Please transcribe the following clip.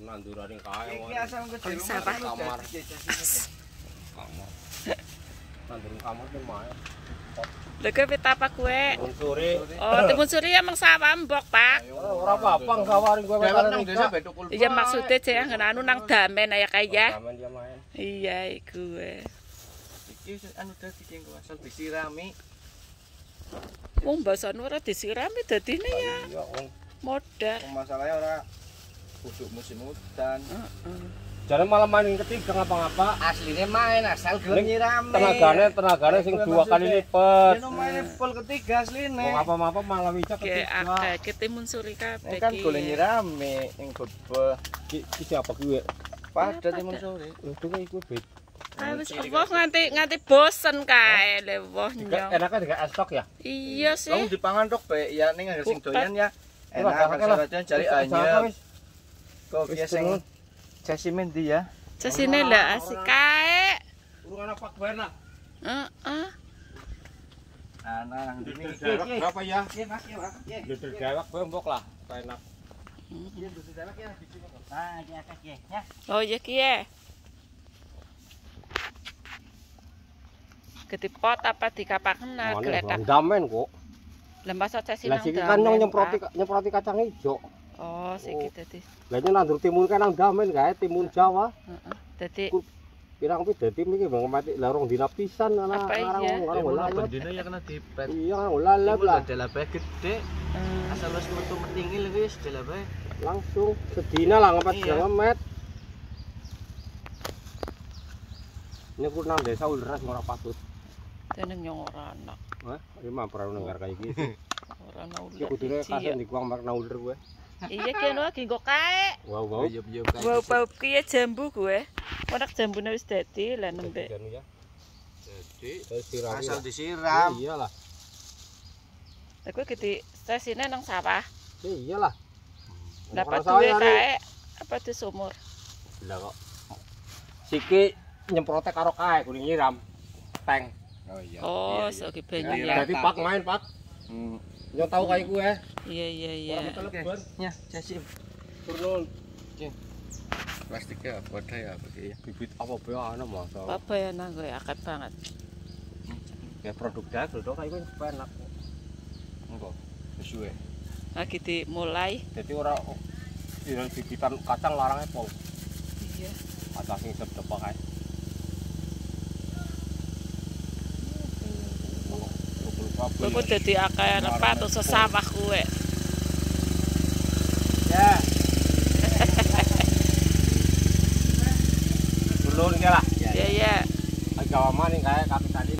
Nandurane kae. Ke Oh, siapa? Kamar. Kamar. Nandur kamar ki mae. Lha kowe wit apa kowe? Sore. Oh, timun suri emang sawah mbok, Pak. Ora apa-apa sawari kowe Dewek nang desa betukul. Iya maksudnya jaya anu nang damen ya dia main. Iya iku. eh. Iki anu dadi ki engko asal disirami. Wong basane ora disirami dadine ya Iya, wong modar. Masalahnya ora busuk musim hujan. Heeh. jare malam main ketiga ngapa-ngapa. Aslinya main asal gelem Ning nyirami. Tenagane tenagane sing dua kali lipat. Yen main full ketiga asline. Wong apa-apa malam ica Ke ketiga. akeh ke timun suri kabeh Ini kan golek nyirami ning gobel. Ki siapa kuwi? Pada timun sore. Itu iki bet. Ah, wis woh nganti nganti bosen kae le woh nyong. Enaknya juga estok ya. Iya Kamu sih. dipangan tok be ya ning sing doyan ya. Enak kan saja cari anyep. Kok biasa turun. Jasimin di ya. Sesine lah asik kae. Urung ana Pak Bena. Heeh. Nah, nah, ini berapa ya? Iya, Mas, iya, Mas. Iya. Duduk dewek bembok lah. Enak. Iya, dudu dewek ya di sini. Nah, ya. Ya. Oh iya ki ya. Ketipot apa dikapaken nah Mana geletak. bang damen kok. Lah masa sesi Lah kan nyemproti nyemproti kacang hijau. Oh, siki dadi. Lah ini nandur timun kan nang damen kae timun Jawa. Heeh. Dadi Pirang pi dadi iki bang mati larung dina pisan ana Apa iya? orang ulalat. Bendina ya kena dipet. Iya Iku lah. lah delabe gede. eh, Asal wis metu metingil wis delabe. Langsung sedina lah ngepet Iya. ngemet. Ini ku nang desa uleras ora patut. teneng nyong ora anak. Hah? Iki mah pernah dengar kayak gitu. Ora ana Iki ulah. kudune kasen ya. di kuang mak uler gue. Iya ki anu lagi nggo kae. Wow wow. Yo yo Wow, bau ki ya jambu gue. Onak jambune wis dadi lah nembe. Sirami asal disiram. Iyalah. Lah kowe gede sesine nang sawah. Iyalah. Dapat duwe kae apa di sumur. Lah kok. Siki nyemprote karo kae kuning nyiram. Tank. Oh iya. Oh, sogi banyu Iya. ya. Jadi pak main pak. Hmm. Yo tahu kayak gue. Iya iya iya. Ya, jasim. Turun. Plastiknya apa ya pakai ya. Bibit apa be ana masa. Apa ya nang gue akeh banget. Ya produk dagel dong kayak gue enak. Engko. Sesuai. Lagi dimulai. Jadi ora Tidak bibitan kacang larangnya pol. Iya. Kacang sing sedep kae. Kowe dadi akeh apa tuh sesawah kowe. Ya. Dulur ya lah. Iya iya. Agak mana kayak kaki tadi.